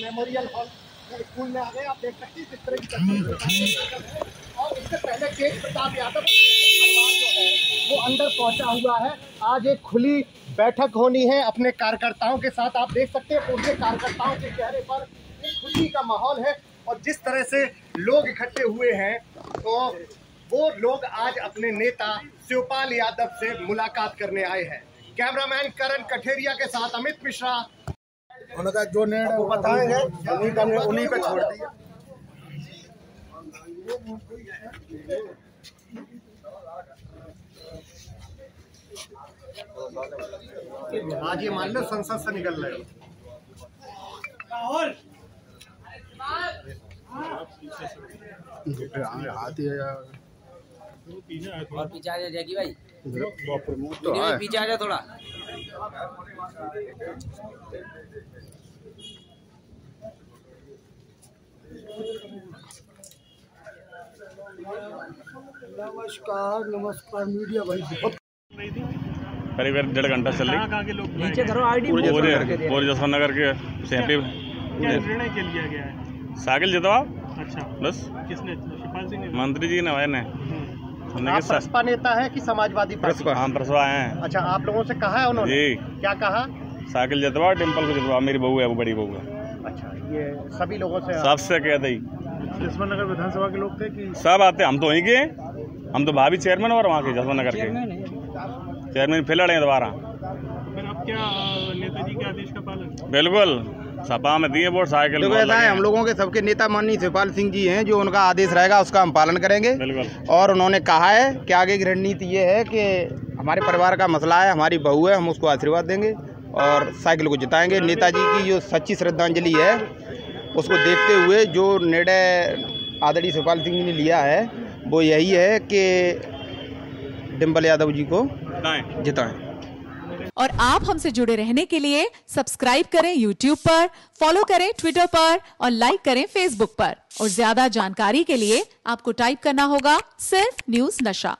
Memorial hall school में आ गए आप देख सकते हैं किस तरह की है। और इससे पहले तेज प्रताप यादव है वो अंदर पहुँचा हुआ है आज एक खुली बैठक होनी है अपने कार्यकर्ताओं के साथ आप देख सकते हैं पूरे कार्यकर्ताओं के चेहरे पर एक खुशी का माहौल है और जिस तरह से लोग इकट्ठे हुए हैं तो वो लोग आज अपने नेता शिवपाल यादव से मुलाकात करने आए हैं कैमरामैन करण कठेरिया के साथ अमित मिश्रा उनका जो निर्णय वो बताएँगे उन्हीं का उन्हीं पे छोड़ दिया। आज ये मान लो संसद से निकल रहे हो। हाथी है यार और पीछे आ जा जैकी भाई। तो पीछे आ जा थोड़ा। नमस्कार नमस्कार मीडिया भाई बहुत करीब करीब डेढ़ घंटा चल रही। नीचे करो आईडी पूरे पूरे जसवंत नगर के सेंपी क्या निर्णय के लिया गया है? साइकिल जितवा अच्छा। बस। किसने शिवपाल सिंह मंत्री जी ने भाई ने। हम्म। हमने आप बसपा नेता है कि समाजवादी पार्टी? हम आए हैं। अच्छा आप लोगों से कहा है उन्होंने? जी। क्या कहा? साइकिल जतवा टेंपल को जितवा मेरी बहू है वो बड़ी बहू है। अच्छा ये सभी लोगों से सबसे कह दी। जसवंत नगर विधानसभा के लोग थे कि सब आते हम तो वहीं के। हम तो भाभी चेयरमैन और वहाँ के जसवंत नगर के। चेयरमैन फिर लड़े हैं दोबारा। फिर अब क्या नेताजी के आदेश का पालन? बिल्कुल। सपा में दिए वोट साइकिल देखो ऐसा है हम लोगों के सबके नेता माननीय शिवपाल सिंह जी हैं जो उनका आदेश रहेगा उसका हम पालन करेंगे। बिल्कुल। और उन्होंने कहा है कि आगे की रणनीति ये है कि हमारे परिवार का मसला है हमारी बहू है हम उसको आशीर्वाद देंगे और साइकिल को जिताएँगे। नेताजी की जो सच्ची श्रद्धांजलि है उसको देखते हुए जो निर्णय आदरणीय शिवपाल सिंह जी ने लिया है वो यही है कि डिम्बल यादव जी को जिताएँ। और आप हमसे जुड़े रहने के लिए सब्सक्राइब करें यूट्यूब पर फॉलो करें ट्विटर पर और लाइक करें फेसबुक पर। और ज़्यादा जानकारी के लिए आपको टाइप करना होगा सिर्फ़ न्यूज़ नशा।